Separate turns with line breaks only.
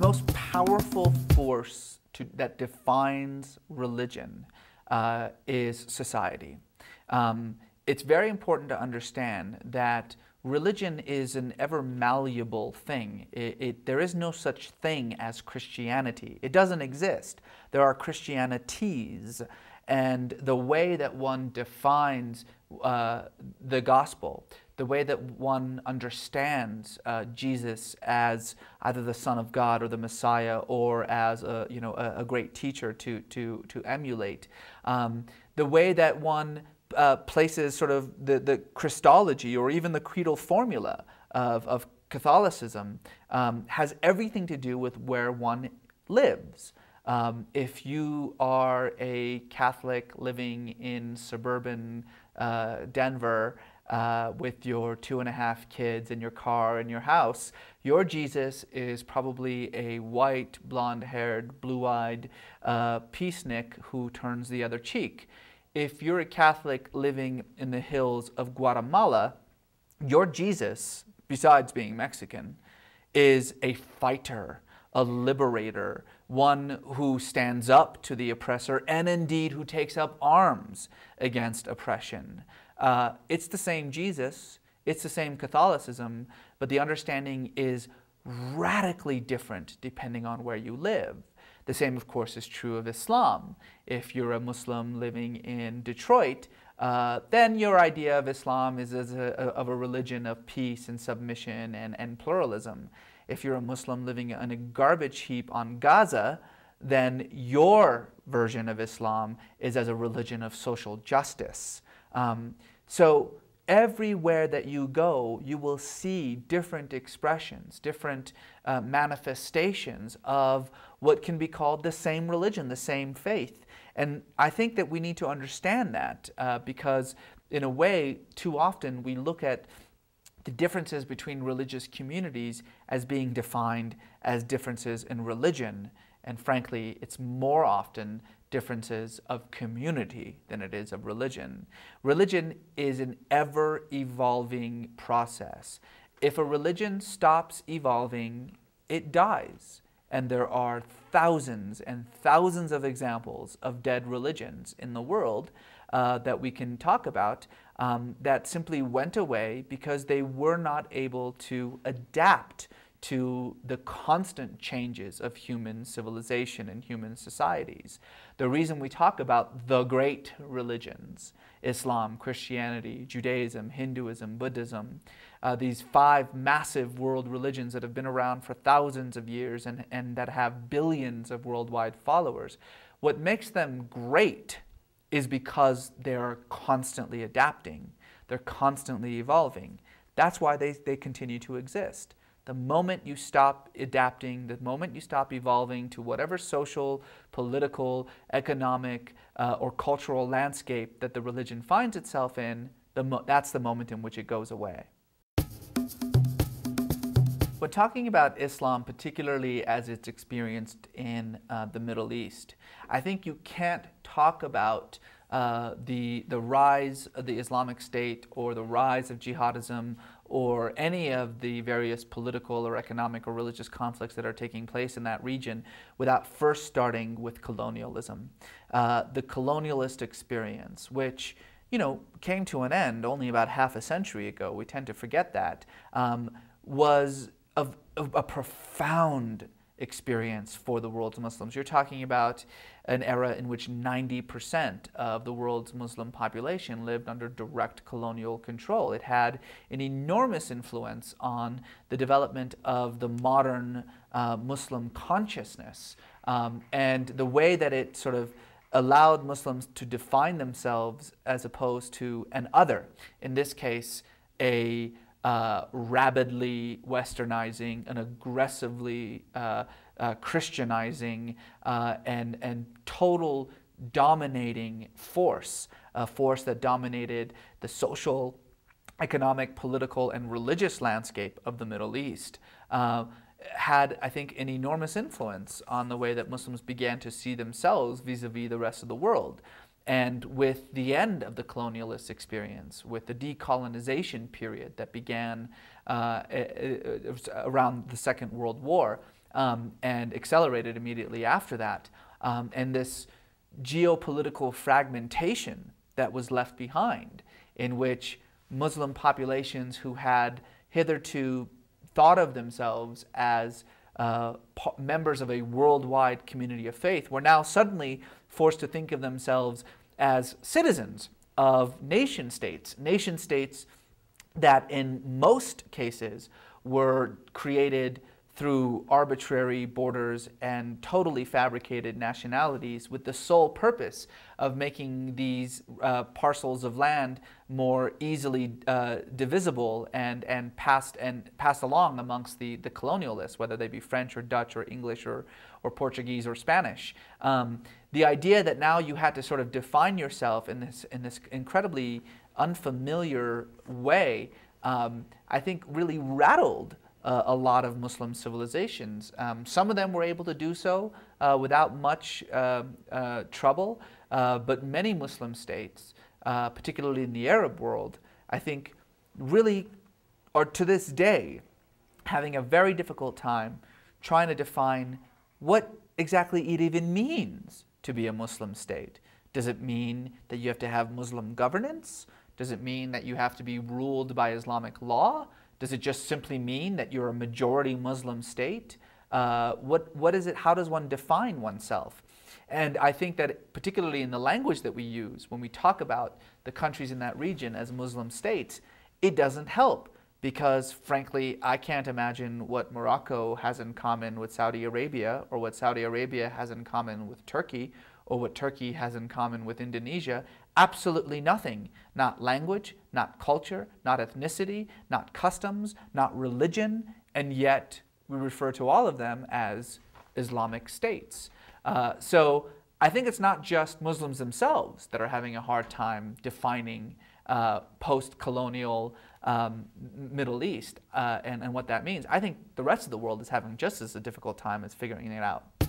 most powerful force to, that defines religion uh, is society. Um, it's very important to understand that religion is an ever malleable thing. It, it, there is no such thing as Christianity. It doesn't exist. There are Christianities. And the way that one defines uh, the gospel, the way that one understands uh, Jesus as either the Son of God or the Messiah or as a, you know, a, a great teacher to, to, to emulate, um, the way that one uh, places sort of the, the Christology or even the creedal formula of, of Catholicism um, has everything to do with where one lives. Um, if you are a Catholic living in suburban uh, Denver uh, with your two and a half kids and your car and your house, your Jesus is probably a white, blonde haired, blue eyed uh, peacenik who turns the other cheek if you're a Catholic living in the hills of Guatemala, your Jesus, besides being Mexican, is a fighter, a liberator, one who stands up to the oppressor, and indeed who takes up arms against oppression. Uh, it's the same Jesus, it's the same Catholicism, but the understanding is radically different depending on where you live. The same, of course, is true of Islam. If you're a Muslim living in Detroit, uh, then your idea of Islam is as a, of a religion of peace and submission and, and pluralism. If you're a Muslim living in a garbage heap on Gaza, then your version of Islam is as a religion of social justice. Um, so everywhere that you go, you will see different expressions, different uh, manifestations of what can be called the same religion, the same faith. And I think that we need to understand that uh, because, in a way, too often we look at the differences between religious communities as being defined as differences in religion. And frankly, it's more often differences of community than it is of religion. Religion is an ever evolving process. If a religion stops evolving, it dies. And there are thousands and thousands of examples of dead religions in the world uh, that we can talk about um, that simply went away because they were not able to adapt to the constant changes of human civilization and human societies. The reason we talk about the great religions, Islam, Christianity, Judaism, Hinduism, Buddhism, uh, these five massive world religions that have been around for thousands of years and, and that have billions of worldwide followers, what makes them great is because they're constantly adapting, they're constantly evolving. That's why they, they continue to exist. The moment you stop adapting, the moment you stop evolving to whatever social, political, economic, uh, or cultural landscape that the religion finds itself in, the that's the moment in which it goes away. When talking about Islam, particularly as it's experienced in uh, the Middle East, I think you can't talk about uh, the, the rise of the Islamic State or the rise of jihadism or any of the various political or economic or religious conflicts that are taking place in that region without first starting with colonialism. Uh, the colonialist experience, which you know, came to an end only about half a century ago, we tend to forget that, um, was of, of a profound experience for the world's Muslims. You're talking about an era in which 90% of the world's Muslim population lived under direct colonial control. It had an enormous influence on the development of the modern uh, Muslim consciousness um, and the way that it sort of allowed Muslims to define themselves as opposed to an other. In this case, a uh, rabidly westernizing and aggressively uh, uh, Christianizing uh, and, and total dominating force, a force that dominated the social, economic, political, and religious landscape of the Middle East. Uh, had, I think, an enormous influence on the way that Muslims began to see themselves vis a vis the rest of the world. And with the end of the colonialist experience, with the decolonization period that began uh, around the Second World War, um, and accelerated immediately after that. Um, and this geopolitical fragmentation that was left behind, in which Muslim populations who had hitherto thought of themselves as uh, members of a worldwide community of faith were now suddenly forced to think of themselves as citizens of nation states, nation states that in most cases were created through arbitrary borders and totally fabricated nationalities with the sole purpose of making these uh, parcels of land more easily uh, divisible and, and, passed, and passed along amongst the, the colonialists, whether they be French or Dutch or English or, or Portuguese or Spanish. Um, the idea that now you had to sort of define yourself in this, in this incredibly unfamiliar way, um, I think really rattled uh, a lot of Muslim civilizations. Um, some of them were able to do so uh, without much uh, uh trouble, uh, but many Muslim states, uh, particularly in the Arab world, I think really are to this day having a very difficult time trying to define what exactly it even means to be a Muslim state. Does it mean that you have to have Muslim governance? Does it mean that you have to be ruled by Islamic law? Does it just simply mean that you're a majority Muslim state? Uh, what, what is it? How does one define oneself? And I think that particularly in the language that we use, when we talk about the countries in that region as Muslim states, it doesn't help because frankly, I can't imagine what Morocco has in common with Saudi Arabia or what Saudi Arabia has in common with Turkey or what Turkey has in common with Indonesia Absolutely nothing. Not language, not culture, not ethnicity, not customs, not religion, and yet we refer to all of them as Islamic states. Uh, so I think it's not just Muslims themselves that are having a hard time defining uh, post-colonial um, Middle East uh, and, and what that means. I think the rest of the world is having just as a difficult time as figuring it out.